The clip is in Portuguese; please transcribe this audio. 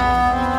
Música